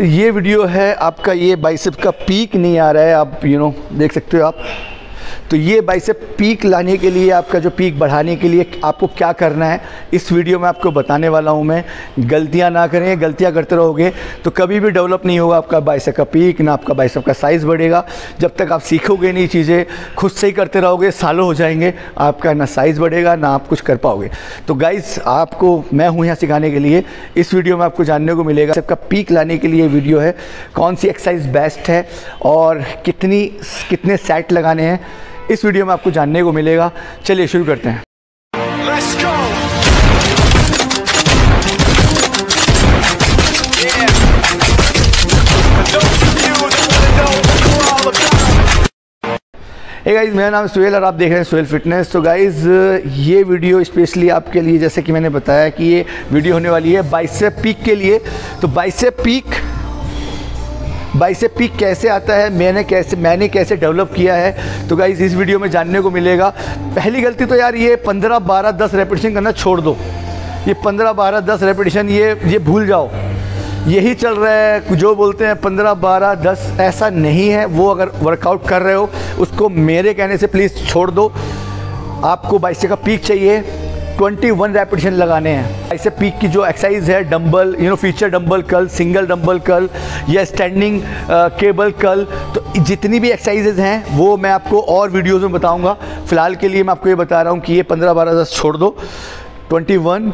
ये वीडियो है आपका ये बाइसेप का पीक नहीं आ रहा है आप यू you नो know, देख सकते हो आप। तो ये बाइसेप पीक लाने के लिए, आपका जो पीक बढ़ाने के लिए आपको क्या करना है, इस वीडियो में आपको बताने वाला हूँ मैं। गलतियाँ ना करें, गलतियाँ करते रहोगे तो कभी भी डेवलप नहीं होगा आपका बाइसेप का पीक ना आपका बाइसेप का साइज़ बढ़ेगा। जब तक आप सीखोगे नहीं चीज़ें, खुद से ही करते रहोगे, सालों हो जाएँगे, आपका ना साइज़ बढ़ेगा, ना आप कुछ कर पाओगे। तो गाइज़ आपको, मैं हूँ यहाँ सिखाने के लिए, इस वीडियो में आपको जानने को मिलेगा, सबका पीक लाने के लिए वीडियो है, कौन सी एक्सरसाइज बेस्ट है, और कितनी, कितने सेट लगाने हैं इस वीडियो में आपको जानने को मिलेगा। चलिए शुरू करते हैं. हे गाइज़ मेरा नाम सुहेल और आप देख रहे हैं सुहेल फिटनेस तो गाइज़ ये वीडियो स्पेशली आपके लिए जैसे कि मैंने बताया कि ये वीडियो होने वाली है बाइसेप पीक के लिए। तो बाइसेप पीक बाइसेप पीक कैसे आता है, मैंने कैसे मैंने कैसे डेवलप किया है? तो गाइज़ इस वीडियो में जानने को मिलेगा। पहली गलती तो यार ये 15 12 10 रेपिटेशन करना छोड़ दो। ये 15 12 10 रेपिटेशन ये ये भूल जाओ। यही चल रहा है जो बोलते हैं पंद्रह बारह दस, ऐसा नहीं है। वो अगर वर्कआउट कर रहे हो, उसको मेरे कहने से प्लीज़ छोड़ दो। आपको बाइसे का पीक चाहिए। 21 रेपिटेशन लगाने हैं। ऐसे पीक की जो एक्सरसाइज है dumbbell you know feature dumbbell curl single dumbbell curl या स्टैंडिंग केबल कल तो जितनी भी एक्सरसाइजेज हैं, वो मैं आपको और वीडियोज़ में बताऊँगा। फ़िलहाल के लिए मैं आपको ये बता रहा हूँ कि ये पंद्रह बारह दस छोड़ दो। 21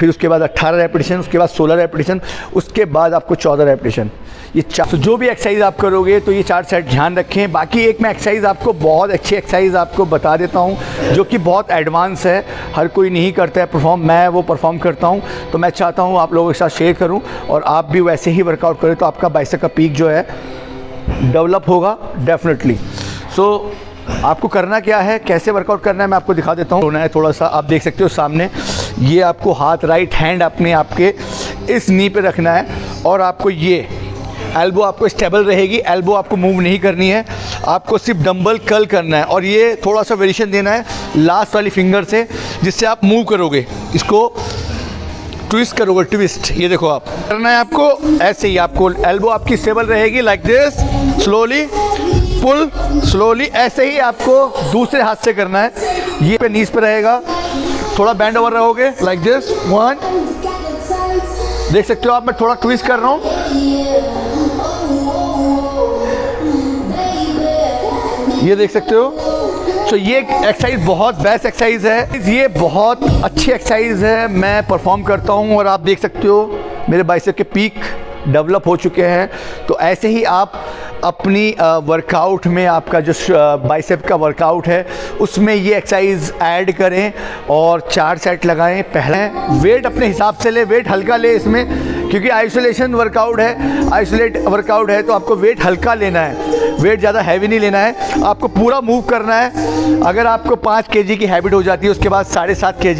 फिर उसके बाद 18 रेपिटेशन उसके बाद 16 रेपिटेशन उसके बाद आपको 14 रेपिटेशन ये चार तो जो भी एक्सरसाइज आप करोगे तो ये चार सेट ध्यान रखें। बाकी एक मैं एक्सरसाइज आपको बहुत अच्छी एक्सरसाइज आपको बता देता हूँ, जो कि बहुत एडवांस है। हर कोई नहीं करता है परफॉर्म मैं वो परफॉर्म करता हूँ। तो मैं चाहता हूँ आप लोगों के साथ शेयर करूँ और आप भी वैसे ही वर्कआउट करें तो आपका बाइसेप का पीक जो है डेवलप होगा डेफिनेटली सो आपको करना क्या है? कैसे वर्कआउट करना है? मैं आपको दिखा देता हूँ। होना है थोड़ा सा आप देख सकते हो सामने। ये आपको हाथ राइट हैंड अपने आपके इस नी पे रखना है और आपको ये एल्बो आपको स्टेबल रहेगी। एल्बो आपको मूव नहीं करनी है। आपको सिर्फ़ डंबल कल करना है और ये थोड़ा सा वेरिएशन देना है लास्ट वाली फिंगर से, जिससे आप मूव करोगे। इसको ट्विस्ट करोगे ट्विस्ट ये देखो आप। करना है आपको, ऐसे ही आपको एल्बो आपकी स्टेबल रहेगी like this slowly pull slowly ऐसे ही आपको दूसरे हाथ से करना है। ये पे नीज पे रहेगा। थोड़ा बैंड ओवर रहोगे लाइक दिस वन देख सकते हो आप, मैं थोड़ा ट्विस्ट कर रहा हूँ। ये देख सकते हो। तो ये एक्सरसाइज बहुत बेस्ट एक्सरसाइज है। ये बहुत अच्छी एक्सरसाइज है। मैं परफॉर्म करता हूँ और आप देख सकते हो, मेरे बाइसेप के पीक डेवलप हो चुके हैं। तो ऐसे ही आप अपनी वर्कआउट में आपका जो बाइसेप का वर्कआउट है, उसमें ये एक्सरसाइज ऐड करें और चार सेट लगाएँ। पहले वेट अपने हिसाब से ले वेट हल्का ले इसमें, क्योंकि आइसोलेशन वर्कआउट है। आइसोलेट वर्कआउट है तो आपको वेट हल्का लेना है। वेट ज़्यादा हैवी नहीं लेना है। आपको पूरा मूव करना है। अगर आपको पाँच के की हैबिट हो जाती है, उसके बाद साढ़े सात के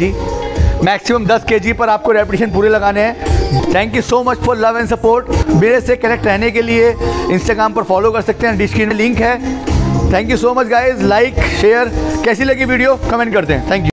मैक्सिमम दस के पर आपको रेपिटेशन पूरे लगाने हैं। Thank you so much for love and support मेरे से कनेक्ट रहने के लिए इंस्टाग्राम पर फॉलो कर सकते हैं। डिस्क्रीन में लिंक है। Thank you so much guys like share कैसी लगी वीडियो कमेंट करते हैं। Thank you